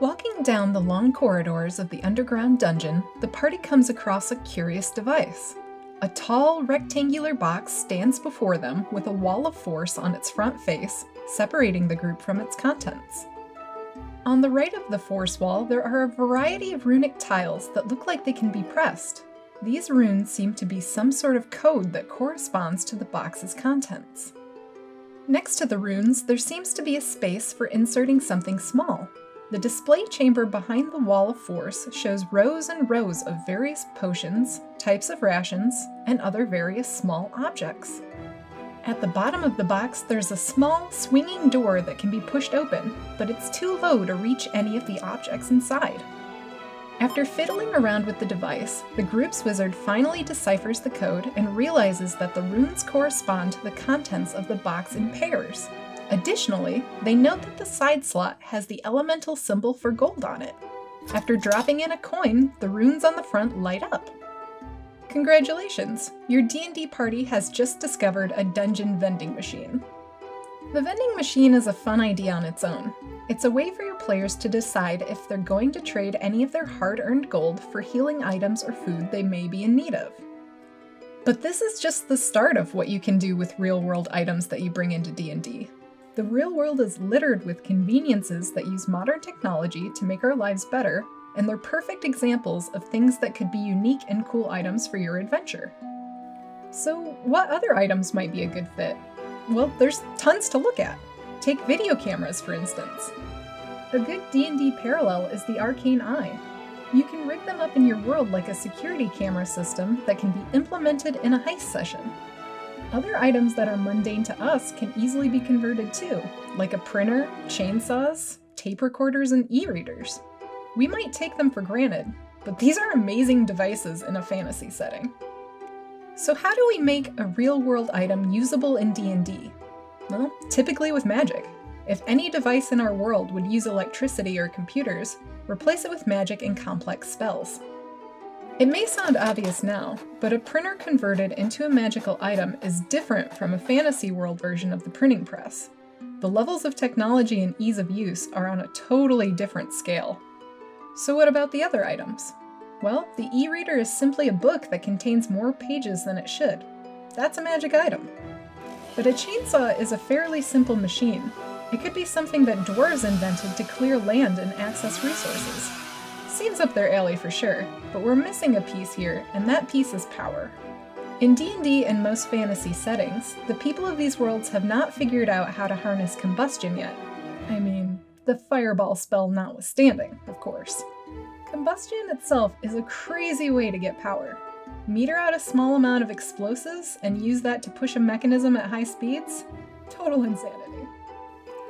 Walking down the long corridors of the underground dungeon, the party comes across a curious device. A tall, rectangular box stands before them with a wall of force on its front face, separating the group from its contents. On the right of the force wall, there are a variety of runic tiles that look like they can be pressed. These runes seem to be some sort of code that corresponds to the box's contents. Next to the runes, there seems to be a space for inserting something small. The display chamber behind the wall of force shows rows and rows of various potions, types of rations, and other various small objects. At the bottom of the box, there's a small, swinging door that can be pushed open, but it's too low to reach any of the objects inside. After fiddling around with the device, the group's wizard finally deciphers the code and realizes that the runes correspond to the contents of the box in pairs. Additionally, they note that the side slot has the elemental symbol for gold on it. After dropping in a coin, the runes on the front light up. Congratulations! Your D&D party has just discovered a dungeon vending machine. The vending machine is a fun idea on its own. It's a way for your players to decide if they're going to trade any of their hard-earned gold for healing items or food they may be in need of. But this is just the start of what you can do with real-world items that you bring into D&D. The real world is littered with conveniences that use modern technology to make our lives better, and they're perfect examples of things that could be unique and cool items for your adventure. So, what other items might be a good fit? Well, there's tons to look at. Take video cameras, for instance. A good D&D parallel is the Arcane Eye. You can rig them up in your world like a security camera system that can be implemented in a heist session. Other items that are mundane to us can easily be converted too, like a printer, chainsaws, tape recorders, and e-readers. We might take them for granted, but these are amazing devices in a fantasy setting. So how do we make a real-world item usable in D&D? Well, typically with magic. If any device in our world would use electricity or computers, replace it with magic and complex spells. It may sound obvious now, but a printer converted into a magical item is different from a fantasy world version of the printing press. The levels of technology and ease of use are on a totally different scale. So what about the other items? Well, the e-reader is simply a book that contains more pages than it should. That's a magic item. But a chainsaw is a fairly simple machine. It could be something that dwarves invented to clear land and access resources. Seems up their alley for sure, but we're missing a piece here, and that piece is power. In D&D and most fantasy settings, the people of these worlds have not figured out how to harness combustion yet. I mean, the fireball spell notwithstanding, of course. Combustion itself is a crazy way to get power. Meter out a small amount of explosives and use that to push a mechanism at high speeds? Total insanity.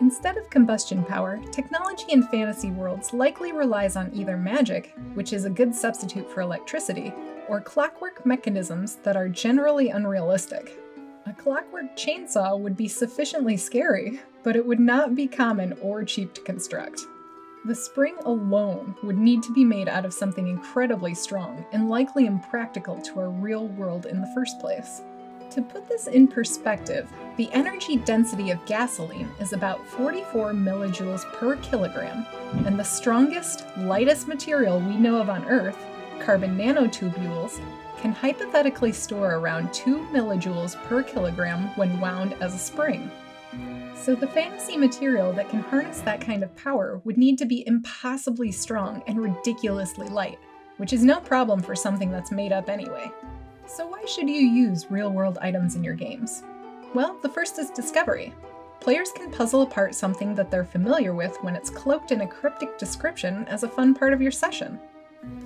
Instead of combustion power, technology in fantasy worlds likely relies on either magic, which is a good substitute for electricity, or clockwork mechanisms that are generally unrealistic. A clockwork chainsaw would be sufficiently scary, but it would not be common or cheap to construct. The spring alone would need to be made out of something incredibly strong and likely impractical to our real world in the first place. To put this in perspective, the energy density of gasoline is about 44 millijoules per kilogram, and the strongest, lightest material we know of on Earth, carbon nanotubules, can hypothetically store around 2 millijoules per kilogram when wound as a spring. So the fantasy material that can harness that kind of power would need to be impossibly strong and ridiculously light, which is no problem for something that's made up anyway. So why should you use real-world items in your games? Well, the first is discovery. Players can puzzle apart something that they're familiar with when it's cloaked in a cryptic description as a fun part of your session.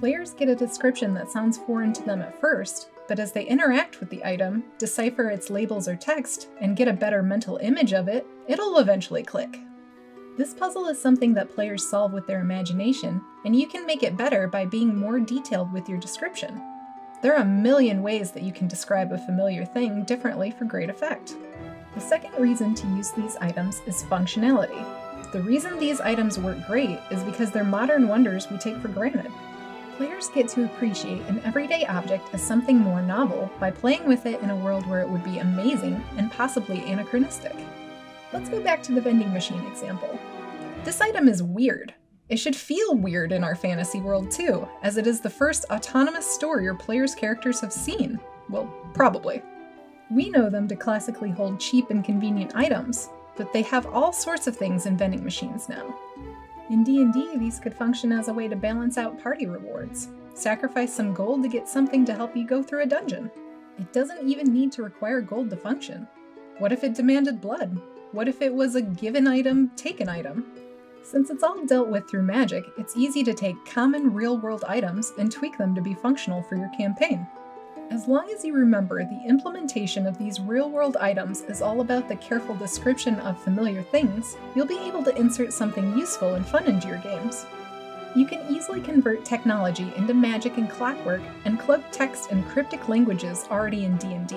Players get a description that sounds foreign to them at first, but as they interact with the item, decipher its labels or text, and get a better mental image of it, it'll eventually click. This puzzle is something that players solve with their imagination, and you can make it better by being more detailed with your description. There are a million ways that you can describe a familiar thing differently for great effect. The second reason to use these items is functionality. The reason these items work great is because they're modern wonders we take for granted. Players get to appreciate an everyday object as something more novel by playing with it in a world where it would be amazing and possibly anachronistic. Let's go back to the vending machine example. This item is weird. It should feel weird in our fantasy world too, as it is the first autonomous store your players' characters have seen. Well, probably. We know them to classically hold cheap and convenient items, but they have all sorts of things in vending machines now. In D&D, these could function as a way to balance out party rewards. Sacrifice some gold to get something to help you go through a dungeon. It doesn't even need to require gold to function. What if it demanded blood? What if it was a given item, taken item? Since it's all dealt with through magic, it's easy to take common real-world items and tweak them to be functional for your campaign. As long as you remember the implementation of these real-world items is all about the careful description of familiar things, you'll be able to insert something useful and fun into your games. You can easily convert technology into magic and clockwork and cloak text and cryptic languages already in D&D.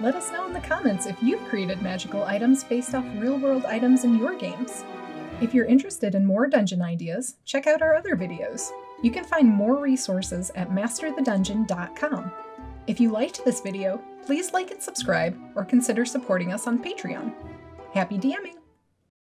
Let us know in the comments if you've created magical items based off real-world items in your games. If you're interested in more dungeon ideas, check out our other videos. You can find more resources at masterthedungeon.com. If you liked this video, please like and subscribe or consider supporting us on Patreon. Happy DMing!